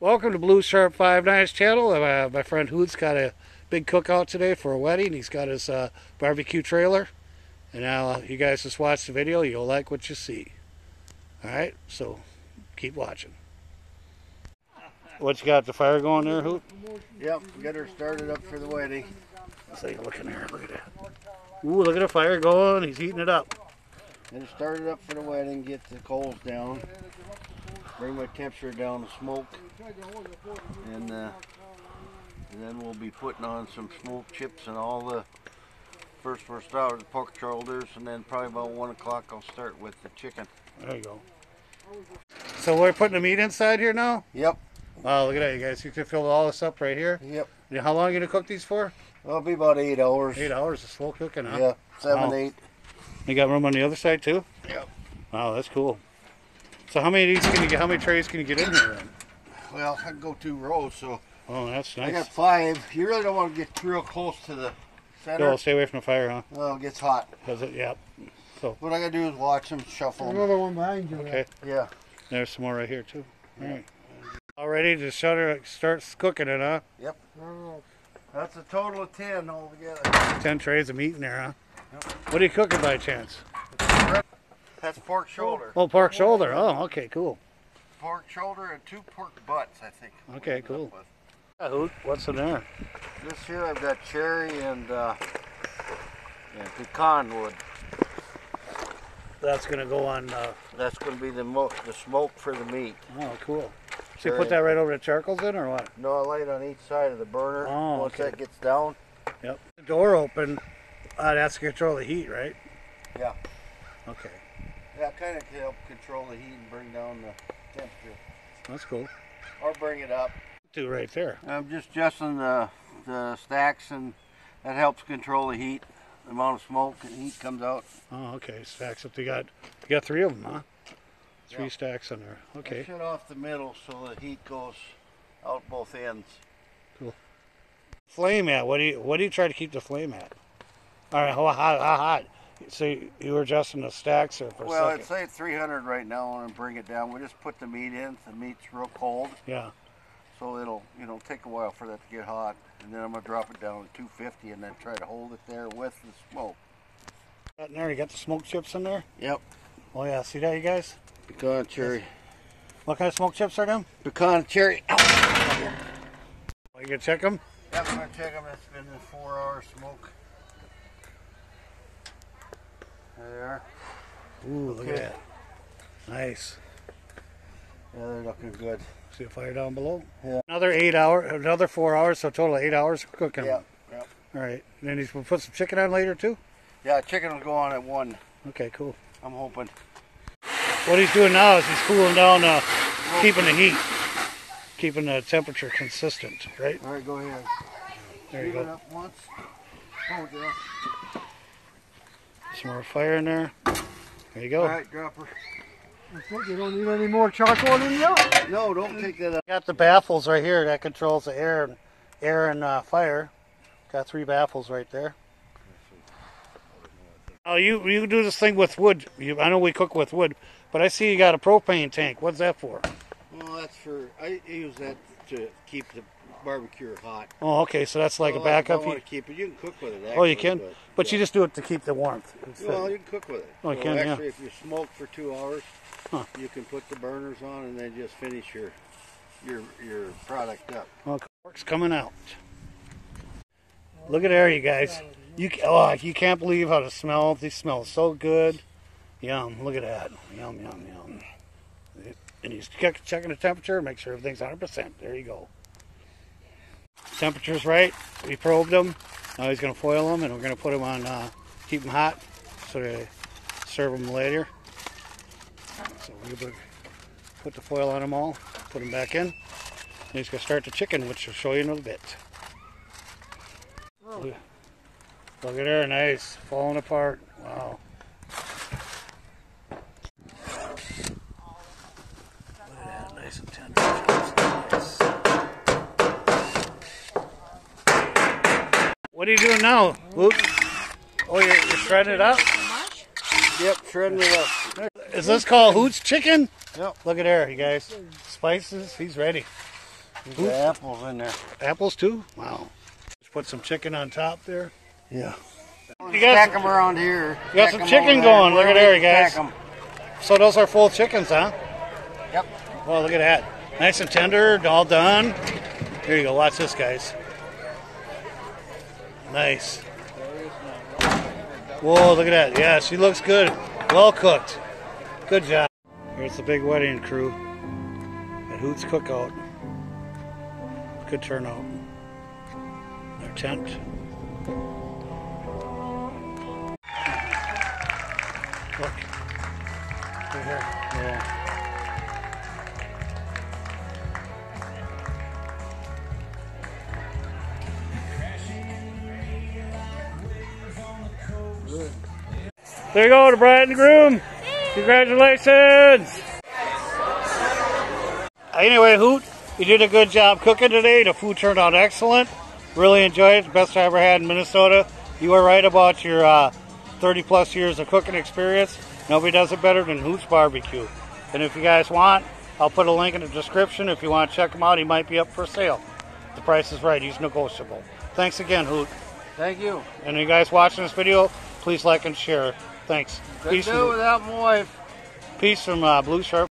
Welcome to Blue Sharp Five Nines channel. Uh, my friend Hoot's got a big cookout today for a wedding. He's got his uh, barbecue trailer. And now uh, you guys just watch the video. You'll like what you see. Alright, so keep watching. What you got, the fire going there, Hoot? Yep, get her started up for the wedding. Let's take a look in there. Look at that. Ooh, look at the fire going. He's heating it up. Get her started up for the wedding, get the coals down. Bring my temperature down to smoke. And, uh, and then we'll be putting on some smoke chips and all the first first start with the pork shoulders and then probably about one o'clock I'll start with the chicken. There you go. So we're putting the meat inside here now? Yep, Wow, look at that, you guys. You can fill all this up right here. yep. Now, How long are you to cook these for? It'll be about eight hours. Eight hours of slow cooking, huh? Yeah, seven, Wow. eight. You got room on the other side too? Yep. Wow, that's cool. So how many of these can you get? How many trays can you get in here? Then? Well, I can go two rows, so Oh, that's I nice. got five. You really don't want to get real close to the center. Go, stay away from the fire, huh? Well, it gets hot. Does it? Yep. So what I gotta do is watch them shuffle 'em. Another one behind you. Okay. Yeah. There's some more right here too. All right. All ready to shutter starts cooking it, huh? Yep. Oh. That's a total of ten altogether. Ten trays of meat in there, huh? What are you cooking by chance? That's pork shoulder. Oh, pork shoulder. Oh, okay, cool. Pork shoulder and two pork butts, I think. Okay, cool. What's in there? This here I've got cherry and uh, and pecan wood. That's gonna go on. Uh, That's going to be the mo- the smoke for the meat. oh, cool. So you put that right over the charcoals in, or what? No, I light on each side of the burner. Oh, Once okay. that gets down, Yep. The door open. Uh, that's to control the heat, right? Yeah. Okay, that kind of help control the heat and bring down the temperature, that's cool. or bring it up. Two right there. I'm just adjusting the the stacks, and that helps control the heat. The amount of smoke and heat comes out. Oh, okay. Stacks up. You got you got three of them, huh? Three Yeah. stacks on there. I Okay. shut off the middle so the heat goes out both ends. Cool. Flame at? What do you what do you try to keep the flame at? All right. How hot? How hot? So you were adjusting the stacks there for well, a it's say 300 right now, and bring it down. We just put the meat in. The meat's real cold, Yeah. so it'll you know take a while for that to get hot. And then I'm gonna drop it down to 250, and then try to hold it there with the smoke. Got in there. You got the smoke chips in there. Yep. Oh yeah. See that, you guys? Pecan cherry. What kind of smoke chips are them? Pecan cherry. Ow. Oh, you can check them. Yep, I'm gonna check them. It's been a four-hour smoke. There they are. Ooh, look at that. Nice. Yeah, they're looking good. See the fire down below? Yeah. Another eight hour, another four hours, so total eight hours of cooking. Yeah. Yep. All right. And then he's gonna put some chicken on later too. Yeah, chicken will go on at one. Okay, cool. I'm hoping. What he's doing now is he's cooling down, uh, keeping the heat, keeping the temperature consistent. Right All right, go ahead. there you Leave it go. up once. Oh, yeah. Some more fire in there. There you go. All right, drop her. I think you don't need any more charcoal in the oven. No, don't take that up. Got the baffles right here that controls the air and air and uh, fire. Got three baffles right there. Oh, you you do this thing with wood. You, I know we cook with wood, but I see you got a propane tank. What's that for? Well, that's for. I use that to keep the barbecue hot. Oh, okay. So that's like a backup. I You- want to keep it. You can cook with it. oh, you can, but you yeah. just do it to keep the warmth. instead. Well, you can cook with it. Oh, you so can, yeah. actually, if you smoke for two hours, Huh. you can put the burners on and then just finish your your your product up. Okay, pork's coming out. Look at there, you guys. You oh, you can't believe how the smell. They smell so good. Yum! Look at that. Yum, yum, yum. And he's check- checking the temperature, make sure everything's 100%. There you go. Temperature's right. We probed them. Now he's going to foil them, and we're going to put them on, uh, keep them hot, so they serve them later. So we're going to put the foil on them all, put them back in. And he's going to start the chicken, which I'll show you in a little bit. Look, look at her, nice, falling apart. Wow. Look at that, nice and tender. Nice. What are oh, you doing now, Luke? Oh, you're, you're shredding it up? Yep, shredding it up. Is this called Hoots Chicken? Yep. Look at there, you guys. Spices, he's ready. The apples in there. Apples too? Wow. Let's put some chicken on top there. Yeah. You got Stack some- them around here. You got Stack some 'em chicken over going. Look at there, you guys. stack 'em. So those are full chickens, huh? Yep. Well, look at that. Nice and tender, all done. Here you go. Watch this, guys. Nice. Whoa, look at that. Yeah, she looks good. Well cooked. Good job. Here's the big wedding crew at Hoots Cookout. Good turnout. Their tent. Look. Right here. Yeah. There you go, the bride and groom. Congratulations. Anyway, Hoot, you did a good job cooking today. The food turned out excellent. Really enjoyed it. The best I ever had in Minnesota. You were right about your uh, 30 plus years of cooking experience. Nobody does it better than Hoot's Barbecue. And if you guys want, I'll put a link in the description. If you want to check him out, he might be up for sale. The price is right. He's negotiable. Thanks again, Hoot. Thank you. And you guys watching this video, please like and share. Thanks. Couldn't Peace do it from, without my wife. peace from uh, Blue Sharp.